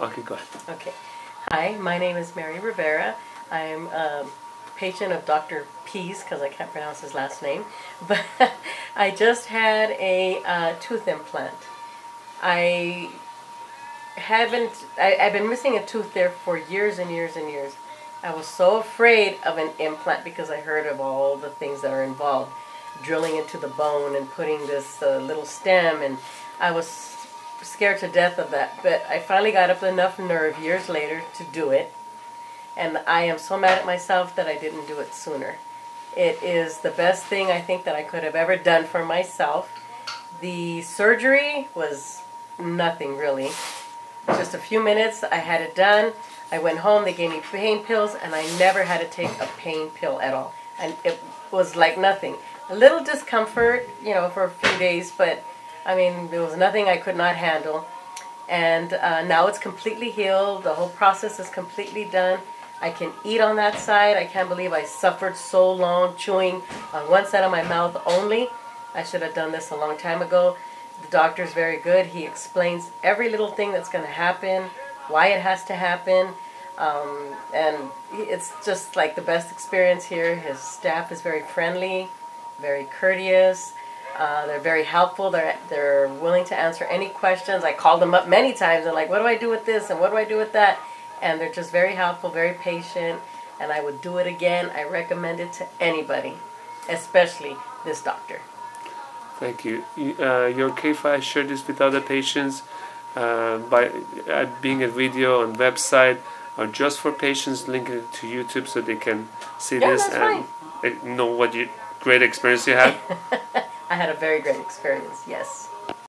Okay, go ahead. Okay. Hi, my name is Mary Rivera. I'm a patient of Dr. Pease because I can't pronounce his last name. But I just had a uh, tooth implant. I haven't, I, I've been missing a tooth there for years and years and years. I was so afraid of an implant because I heard of all the things that are involved. Drilling into the bone and putting this uh, little stem, and I was scared to death of that, but I finally got up enough nerve years later to do it. And I am so mad at myself that I didn't do it sooner. It is the best thing I think that I could have ever done for myself. The surgery was nothing really. Just a few minutes, I had it done. I went home, they gave me pain pills, and I never had to take a pain pill at all. And it was like nothing. A little discomfort, you know, for a few days, but I mean, there was nothing I could not handle. And uh, now it's completely healed. The whole process is completely done. I can eat on that side. I can't believe I suffered so long chewing on one side of my mouth only. I should have done this a long time ago. The doctor's very good. He explains every little thing that's going to happen, why it has to happen. Um, and it's just like the best experience here. His staff is very friendly, very courteous. Uh, they're very helpful. They're they're willing to answer any questions. I called them up many times and like, what do I do with this and what do I do with that? And they're just very helpful, very patient. And I would do it again. I recommend it to anybody, especially this doctor. Thank you. uh, you're okay if I share this with other patients uh, by uh, being a video on website or just for patients linking it to YouTube so they can see Yeah, this and know what you great experience you had. I had a very great experience. Yes.